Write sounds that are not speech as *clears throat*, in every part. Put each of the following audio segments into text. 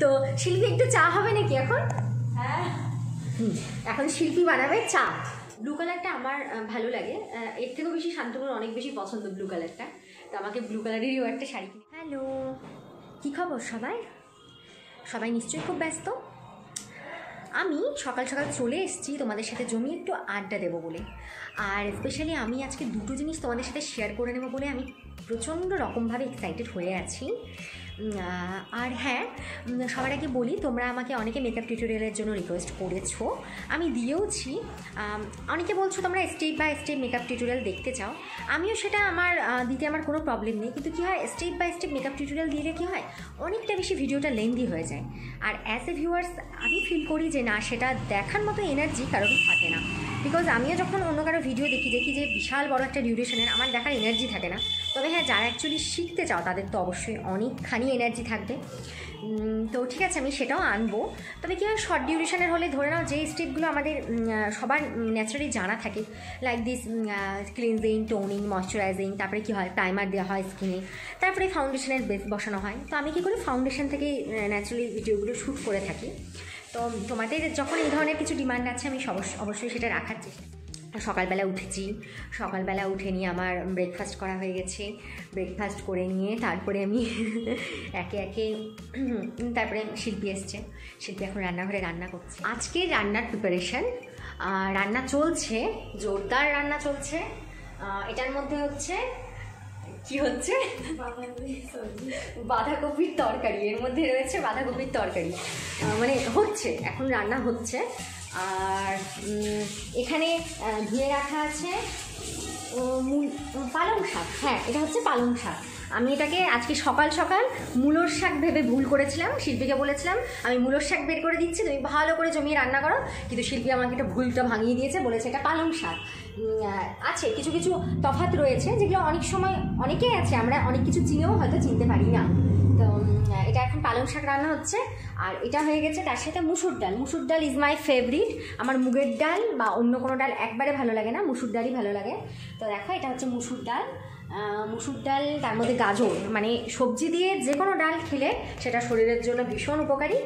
তো শিল্পী একটু চা হবে নাকি এখন? হ্যাঁ। এখন শিল্পী বানাবে চা। ব্লু কালারটা আমার ভালো লাগে। এর থেকেও বেশি শান্তনুর অনেক বেশি পছন্দ ব্লু কালারটা। তো আমাকে ব্লু কালারেরও একটা শাড়ি কিনে। হ্যালো। কী খবর সবাই? সবাই নিশ্চয়ই খুব ব্যস্ত? আমি সকাল সকাল চলে এসেছি তোমাদের সাথে জমি একটু আড্ডা দেবো বলে। আর স্পেশালি আমি আজকে দুটো জিনিস তোমাদের সাথে শেয়ার করে নেব বলে আমি প্রচণ্ড রকমভাবে এক্সাইটেড হয়ে আছি। আর হ্যাঁ সবার আগে বলি, তোমরা আমাকে অনেকে মেকআপ টিউটোরিয়ালের জন্য রিকোয়েস্ট করেছ। আমি দিয়েওছি। অনেকে বলছো তোমরা step by step makeup tutorial দেখতে চাও। আমিও সেটা আমার দিতে আমার কোনো প্রবলেম নেই। কিন্তু কী হয় step by step makeup tutorial দিলে কী হয়, অনেকটা বেশি ভিডিওটা লেন্দি হয়ে যায়। আর অ্যাজ এ ভিউয়ার্স আমি ফিল করি যে না, সেটা দেখার মতো এনার্জি কারোর থাকে না। বিকজ আমিও যখন অন্য কারও ভিডিও দেখি দেখি যে বিশাল বড় একটা ডিউরেশনের আমার দেখার এনার্জি থাকে না। তবে হ্যাঁ যারা অ্যাকচুয়ালি শিখতে চাও, তাদের তো অবশ্যই অনেকখানি এনার্জি থাকবে। তো ঠিক আছে, আমি সেটাও আনব। তবে কী হয় শর্ট ডিউরেশনের হলে ধরে নাও যে স্টেপগুলো আমাদের সবার ন্যাচারালি জানা থাকে। Like this cleansing toning moisturising তারপরে কী হয় প্রাইমার দেওয়া হয় স্কিনে তারপরে ফাউন্ডেশনের বেস বসানো হয়। তো আমি কী করি ফাউন্ডেশন থেকে ন্যাচারালি ভিডিওগুলো শ্যুট করে থাকি। তো তোমাদের যখন এই ধরনের কিছু ডিমান্ড আছে, আমি অবশ্যই সেটা রাখার চেষ্টা সকালবেলা উঠেছি। সকালবেলা উঠে নিয়ে আমার ব্রেকফাস্ট করা হয়ে গেছে। ব্রেকফাস্ট করে নিয়ে তারপরে আমি *laughs* একে একে *clears throat* তারপরে শিল্পী এসছে। শিল্পী এখন রান্নাঘরে রান্না করছে। আজকে রান্নার প্রিপারেশন রান্না চলছে, জোরদার রান্না চলছে। এটার মধ্যে হচ্ছে কি হচ্ছে? বাঁধাকপির তরকারি, এর মধ্যে রয়েছে বাঁধাকপির তরকারি। মানে হচ্ছে, এখন রান্না হচ্ছে। আর এখানে ধুয়ে রাখা আছে পালং শাক হ্যাঁ এটা হচ্ছে পালং শাক। আমি এটাকে আজকে সকাল সকাল মূলোর শাক ভেবে ভুল করেছিলাম, শিল্পীকে বলেছিলাম, আমি মূলোর শাক বের করে দিচ্ছি, তুমি ভালো করে জমিয়ে রান্না করো, কিন্তু শিল্পী আমাকে এটা ভুলটা ভাঙিয়ে দিয়েছে, বলেছে এটা পালং শাক। আছে, কিছু কিছু তফাত রয়েছে, যেগুলো অনেক সময় অনেকেই আছে, আমরা অনেক কিছু চিনেও হয়তো চিনতে পারি না। তো এটা এখন পালং শাক রান্না হচ্ছে। আর এটা হয়ে গেছে তার সাথে মুসুর ডাল। মুসুর ডাল ইজ মাই ফেভারিট আমার মুগের ডাল বা অন্য কোনো ডাল একবারে ভালো লাগে না। মুসুর ডালই ভালো লাগে। তো দেখো, এটা হচ্ছে মুসুর ডাল। মুসুর ডাল, তার মধ্যে গাজর। মানে সবজি দিয়ে যে কোনো ডাল খেলে সেটা শরীরের জন্য ভীষণ উপকারী।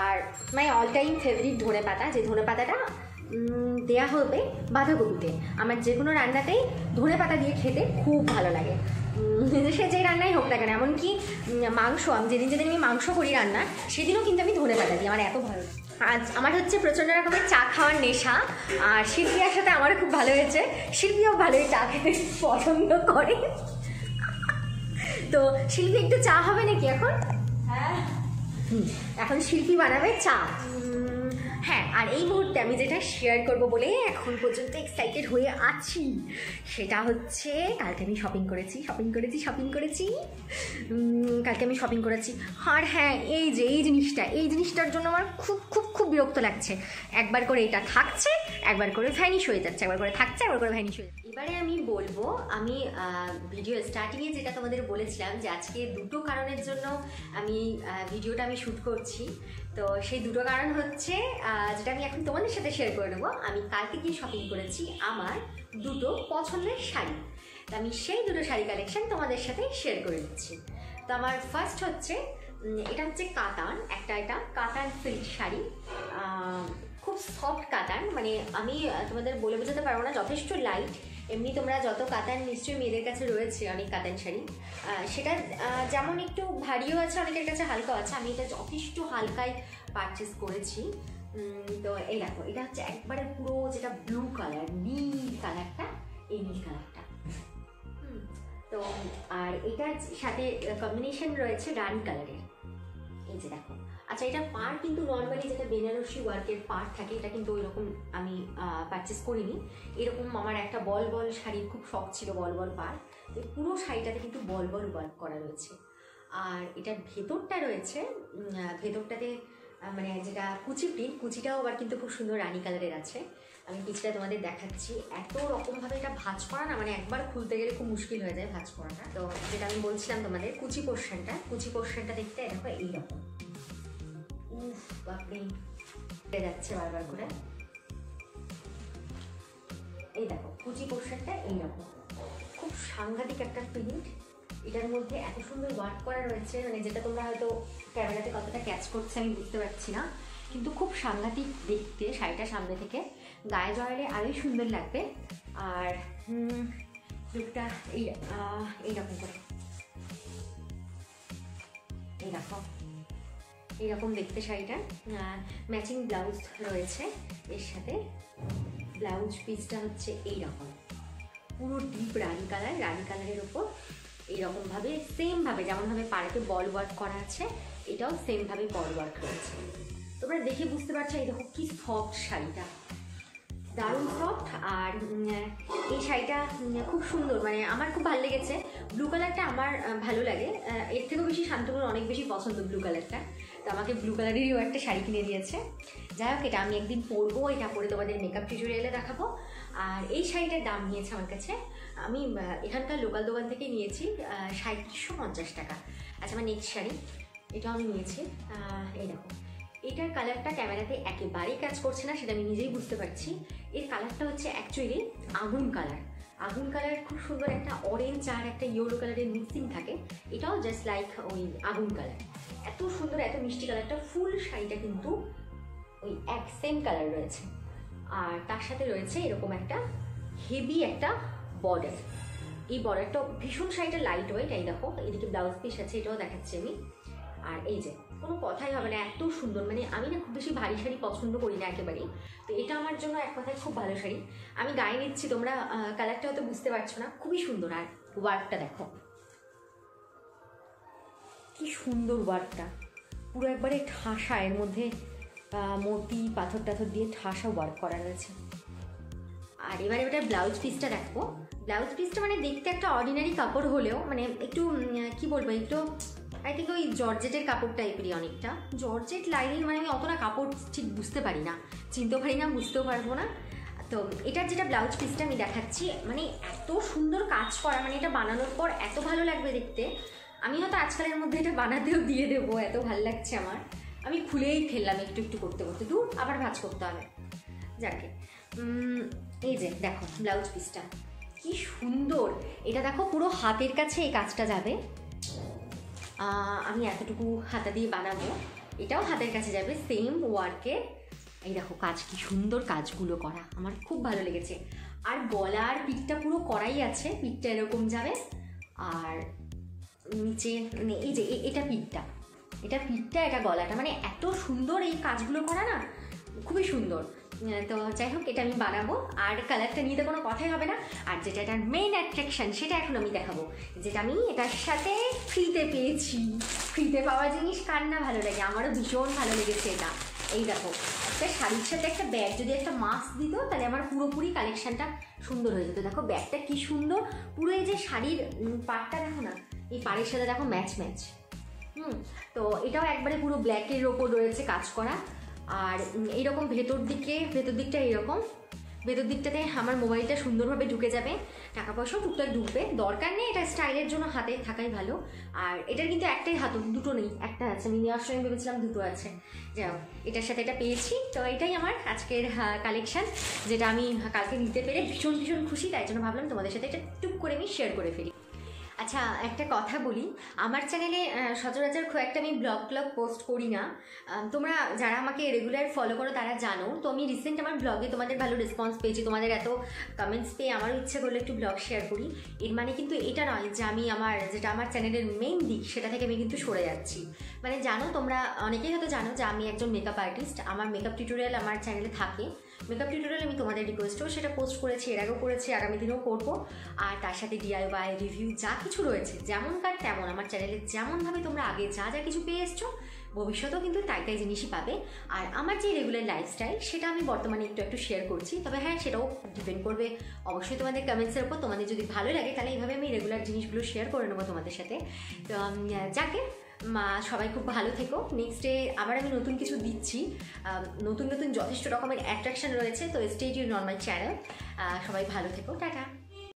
আর মাই অল টাইম ফেভারিট ধনে পাতা যে ধনে পাতাটা দেয়া হবে বাঁধাকপিতে। আমার যে কোনো রান্নাতেই ধনে পাতা দিয়ে খেতে খুব ভালো লাগে। সে যে রান্নাই হোক না কেন এমনকি মাংস আমি যেদিন যেদিন আমি মাংস করি রান্না সেদিনও কিন্তু আমি ধনে পাতা দিই আমার এত ভালো আজ আমার হচ্ছে প্রচণ্ড রকমের চা খাওয়ার নেশা আর শিল্পীর সাথে আমারও খুব ভালো হয়েছে। শিল্পীও ভালোই চা খেতে পছন্দ করে। তো শিল্পী একটু চা হবে নাকি এখন? হ্যাঁ। এখন শিল্পী বানাবে চা। হ্যাঁ আর এই মুহূর্তে আমি যেটা শেয়ার করব বলে এখন পর্যন্ত এক্সাইটেড হয়ে আছি, সেটা হচ্ছে কালকে আমি শপিং করেছি শপিং করেছি শপিং করেছি। কালকে আমি শপিং করেছি। আর হ্যাঁ এই যে, এই জিনিসটা, এই জিনিসটার জন্য আমার খুব খুব খুব বিরক্ত লাগছে। একবার করে এটা থাকছে, একবার করে ভ্যানিশ হয়ে যাচ্ছে, একবার করে থাকছে, একবার করে ভ্যানিশ হয়ে যাচ্ছে। এবারে আমি বলব, আমি ভিডিও স্টার্টিংয়ে যেটা তোমাদের বলেছিলাম যে আজকে দুটো কারণের জন্য আমি ভিডিওটা আমি শ্যুট করছি। তো সেই দুটো কারণ হচ্ছে যেটা আমি এখন তোমাদের সাথে শেয়ার করে নেব। আমি কালকে গিয়ে শপিং করেছি আমার দুটো পছন্দের শাড়ি। তো আমি সেই দুটো শাড়ি কালেকশন তোমাদের সাথে শেয়ার করে দিচ্ছি। তো আমার ফার্স্ট হচ্ছে এটা হচ্ছে কাতান, একটা এটা কাতান সিল্ক শাড়ি। খুব সফট কাতান মানে আমি তোমাদের বলে বোঝাতে পারব না, যথেষ্ট লাইট এমনি তোমরা যত কাতান নিশ্চয়ই মেয়েদের কাছে রয়েছে, অনেক কাতান শাড়ি। সেটা যেমন একটু ভারীও আছে, অনেকের কাছে হালকা আছে। আমি এটা যথেষ্ট হালকায় পারচেস করেছি। তো এই দেখো, এটা হচ্ছে একবারে পুরো যেটা ব্লু কালার নীল কালারটা এই নীল কালারটা তো আর এটার সাথে কম্বিনেশন রয়েছে রানি কালারের এই যে দেখো আচ্ছা এটা পার কিন্তু নর্মালি যেটা বেনারসি ওয়ার্কের পার থাকে, এটা কিন্তু ওই রকম আমি পারচেস করিনি। এরকম আমার একটা বল বল শাড়ির খুব শখ ছিল বল বল পার। পুরো শাড়িটাতে কিন্তু বল বল ওয়ার্ক করা রয়েছে। আর এটার ভেতরটা রয়েছে ভেতরটাতে মানে যেটা কুচি প্রিন্ট কুচিটাও আবার কিন্তু খুব সুন্দর রানি কালারের আছে। আমি কিছুটা তোমাদের দেখাচ্ছি। এত রকমভাবে এটা ভাঁজ করা না মানে একবার খুলতে গেলে খুব মুশকিল হয়ে যায় ভাঁজ করাটা। তো যেটা আমি বলছিলাম তোমাদের, কুচি পোর্শনটা কুচি পোর্শনটা দেখতে দেখো এইরকম। উফ বাপরে যাচ্ছে বারবার করে এই দেখো কুচি পোর্শনটা এইরকম খুব সাংঘাতিক একটা প্রিন্ট এটার মধ্যে এত সুন্দর ওয়ার্ক করা রয়েছে মানে যেটা তোমরা হয়তো ক্যামেরাতে কতটা ক্যাচ করছে আমি বুঝতে পারছি না কিন্তু খুব সাংঘাতিক দেখতে শাড়িটা সামনে থেকে গায়ে জড়ালে আরোই সুন্দর লাগবে আর লুকটা এই এইরকম করে এই দেখো এইরকম দেখতে শাড়িটা? ম্যাচিং ব্লাউজ রয়েছে। এর সাথে ব্লাউজ পিসটা হচ্ছে এইরকম। পুরো ডিপ রানি কালার রানি কালারের ওপর এইরকমভাবে সেমভাবে যেমনভাবে পাড়াতে বল ওয়ার্ক করা আছে, এটাও সেমভাবে বল ওয়ার্ক রয়েছে। তোমরা দেখে বুঝতে পারছ এই দেখো কি সফট শাড়িটা। দারুণ সফট আর এই শাড়িটা খুব সুন্দর মানে আমার খুব ভালো লেগেছে। ব্লু কালারটা আমার ভালো লাগে। এর থেকেও বেশি শান্তনুর অনেক বেশি পছন্দ ব্লু কালারটা তো আমাকে ব্লু কালারেরও একটা শাড়ি কিনে দিয়েছে। যাই হোক, এটা আমি একদিন পরবো, এটা পরে তোমাদের মেকআপ টিউটোরিয়ালে দেখাবো। আর এই শাড়িটার দাম নিয়েছে আমার কাছে, আমি এখানকার লোকাল দোকান থেকে নিয়েছি সাঁত্রিশশো পঞ্চাশ টাকা। আচ্ছা আমার নেক্সট শাড়ি, এটাও আমি নিয়েছি। এই দেখো। এটার কালারটা ক্যামেরাতে একেবারেই কাজ করছে না, সেটা আমি নিজেই বুঝতে পারছি। এর কালারটা হচ্ছে অ্যাকচুয়ালি আগুন কালার আগুন কালার খুব সুন্দর একটা অরেঞ্জ আর একটা ইয়েলো কালারের মিক্সিং থাকে। এটাও জাস্ট লাইক ওই আগুন কালার। এত সুন্দর, এত মিষ্টি কালারটা ফুল শাড়িটা কিন্তু ওই এক সেম কালার রয়েছে। আর তার সাথে রয়েছে এরকম একটা হেভি একটা বর্ডার এই বর্ডারটা ভীষণ শাড়িটা লাইট ওয়েট এই দেখো, এদিকে ব্লাউজ পিস আছে, এটাও দেখাচ্ছি আমি। আর এই যে কোনো কথাই হবে না, এত সুন্দর। মানে আমি না খুব বেশি ভারী শাড়ি পছন্দ করি না একেবারেই। তো এটা আমার জন্য এক কথায় খুব ভালো শাড়ি। আমি গায়ে নিচ্ছি, তোমরা কালারটা হয়তো বুঝতে পারছ না। খুবই সুন্দর, আর ওয়ার্কটা দেখো। কি সুন্দর ওয়ার্কটা পুরো একবারে ঠাসা, এর মধ্যে মতি, পাথর টাথর দিয়ে ঠাসা ওয়ার্ক করা রয়েছে। আর এবারে ওটা ব্লাউজ পিসটা দেখব ব্লাউজ পিসটা মানে দেখতে একটা অর্ডিনারি কাপড় হলেও মানে একটু কি বলব, একটু আই থিঙ্ক ওই জর্জেটের কাপড় টাইপেরই অনেকটা। জর্জেট লাইনের মানে আমি অতটা কাপড় ঠিক বুঝতে পারি না। চিনতেও পারি না, বুঝতেও পারব না। তো এটার যেটা ব্লাউজ পিসটা আমি দেখাচ্ছি মানে এত সুন্দর কাজ করা মানে এটা বানানোর পর এত ভালো লাগবে দেখতে। আমি হয়তো আজকালের মধ্যে এটা বানাতেও দিয়ে দেবো, এত ভালো লাগছে আমার। আমি খুলেই ফেললাম একটু একটু করতে করতে, দূর আবার ভাজ করতে হবে। যাকে। এই যে দেখো ব্লাউজ পিসটা কি সুন্দর! এটা দেখো পুরো হাতের কাছে এই কাজটা যাবে। আমি এতটুকু হাতা দিয়ে বানাবো। এটাও হাতের কাছে যাবে সেম ওয়ার্কে এই দেখো কাজ, কি সুন্দর কাজগুলো করা। আমার খুব ভালো লেগেছে। আর গলার পিঠটা পুরো করাই আছে, পিঠটা এরকম যাবে। আর নিচে মানে এই যে এটা পিঠটা। এটা পিঠটা, এটা গলাটা। মানে এত সুন্দর এই কাজগুলো করা না, খুবই সুন্দর। তো যাই হোক, এটা আমি বানাবো। আর কালারটা নিয়ে তো কোনো কথাই হবে না। আর যেটা এটার মেইন অ্যাট্রাকশন সেটা এখন আমি দেখাবো। যেটা আমি এটার সাথে ফ্রিতে পেয়েছি। ফ্রিতে পাওয়া জিনিস কার না ভালো লাগে? আমারও ভীষণ ভালো লেগেছে এটা। এই দেখো, একটা শাড়ির সাথে একটা ব্যাগ যদি একটা মাস্ক দিত, তাহলে আমার পুরোপুরি কালেকশানটা সুন্দর হয়ে যেত। দেখো ব্যাগটা কি সুন্দর। পুরো এই যে শাড়ির পাড়টা দেখো না, এই পাড়ের সাথে দেখো ম্যাচ ম্যাচ হুম, তো এটাও একবারে পুরো ব্ল্যাকের ওপর রয়েছে কাজ করা। আর এইরকম ভেতর দিকে, ভেতর দিকটা এইরকম। ভেতর দিকটাতে আমার মোবাইলটা সুন্দরভাবে ঢুকে যাবে। টাকা পয়সাও টুকটাক ঢুকবে। দরকার নেই, এটা স্টাইলের জন্য হাতে থাকাই ভালো। আর এটার কিন্তু একটাই হাত, দুটো নেই, একটা আছে। আমি নেওয়ার সময় ভেবেছিলাম দুটো আছে। যাই হোক, এটার সাথে এটা পেয়েছি। তো এটাই আমার আজকের কালেকশন যেটা আমি কালকে নিতে পেরে ভীষণ ভীষণ খুশি। তাই জন্য ভাবলাম তোমাদের সাথে এটা টুক করে আমি শেয়ার করে ফেলি। আচ্ছা একটা কথা বলি। আমার চ্যানেলে সচরাচর খুব একটা আমি ব্লগ ব্লগ পোস্ট করি না। তোমরা যারা আমাকে রেগুলার ফলো করো তারা জানো। তো আমি রিসেন্ট আমার ব্লগে তোমাদের ভালো রেসপন্স পেয়েছি। তোমাদের এত কমেন্টস পেয়ে আমারও ইচ্ছে করল একটু ব্লগ শেয়ার করি। এর মানে কিন্তু এটা নয় যে আমি আমার, যেটা আমার চ্যানেলের মেইন দিক, সেটা থেকে আমি কিন্তু সরে যাচ্ছি। মানে জানো, তোমরা অনেকেই হয়তো জানো যে আমি একজন মেকআপ আর্টিস্ট আমার মেকআপ টিউটোরিয়াল আমার চ্যানেলে থাকে। মেকআপ টিউটোরিয়াল আমি তোমাদের রিকোয়েস্টও সেটা পোস্ট করেছি, এর আগেও করেছি, আগামী দিনেও করব। আর তার সাথে ডিআইওয়াই রিভিউ যা রয়েছে যেমনকার তেমন। আমার চ্যানেলে যেমনভাবে তোমরা আগে যা যা কিছু পেয়ে এসছো, ভবিষ্যতেও কিন্তু তাই তাই জিনিসই পাবে। আর আমার যে রেগুলার লাইফস্টাইল সেটা আমি বর্তমানে একটু একটু শেয়ার করছি। তবে হ্যাঁ সেটাও ডিপেন্ড করবে অবশ্যই তোমাদের কমেন্টসের উপর। তোমাদের যদি ভালো লাগে, তাহলে এইভাবে আমি রেগুলার জিনিসগুলো শেয়ার করে নেব তোমাদের সাথে। তো যাকে মা সবাই খুব ভালো থেকো। নেক্সট ডে আবার আমি নতুন কিছু দিচ্ছি। নতুন নতুন যথেষ্ট রকমের অ্যাট্রাকশন রয়েছে, তো স্টেডিও নর্মাল চ্যানেল সবাই ভালো থেকো। টাটা।